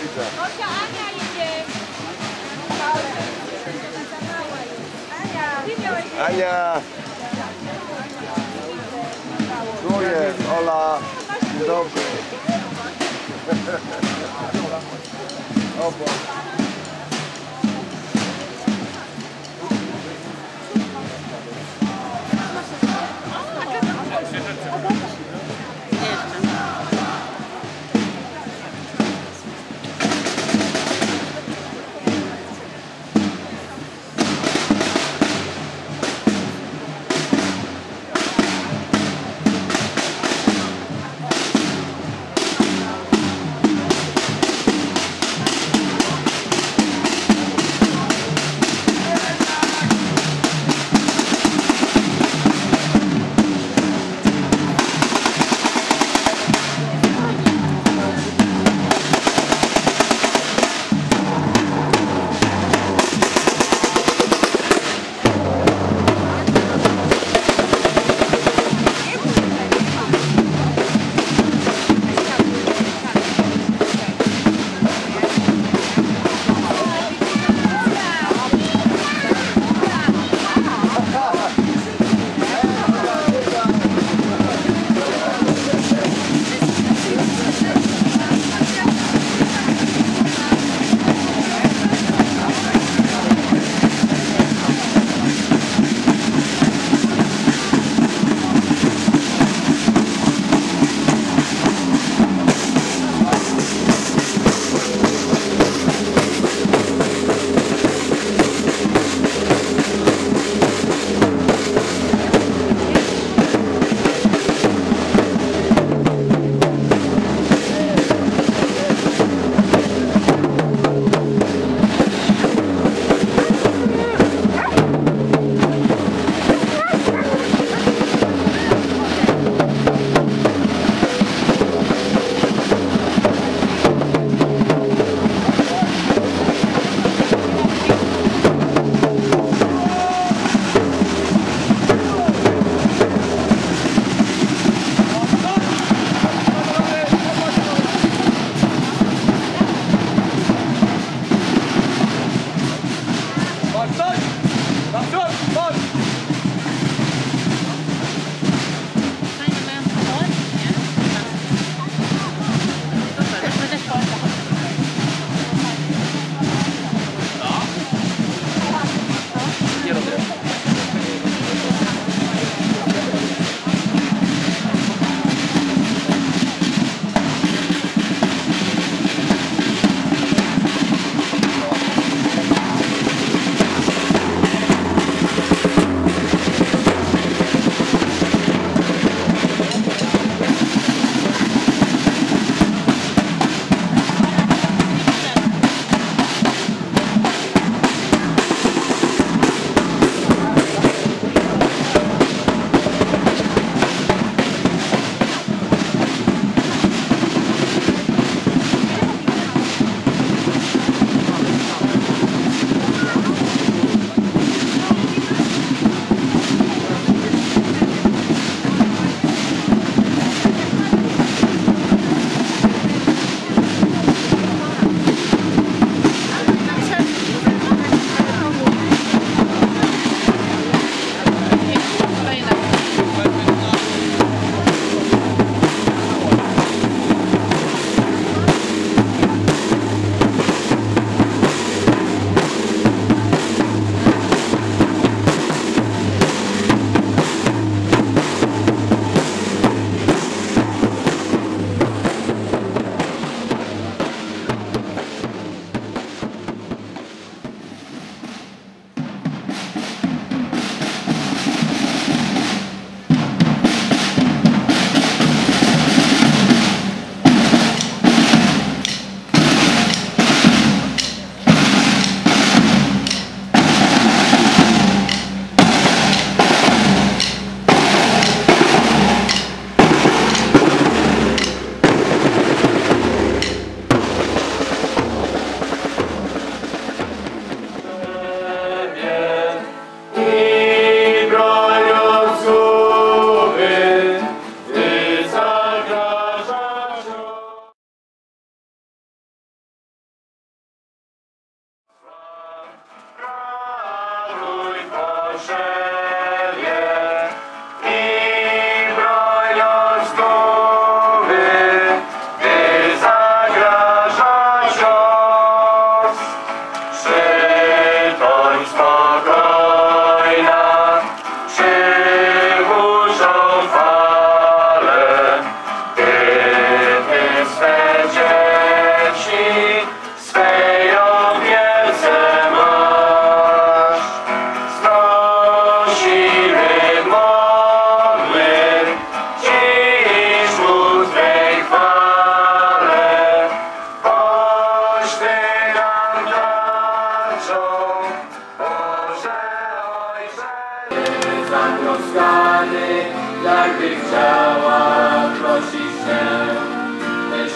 widzę. Osia, Ania idzie. Ania. Tu jest Ola. Dzień dobry. O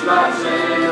da.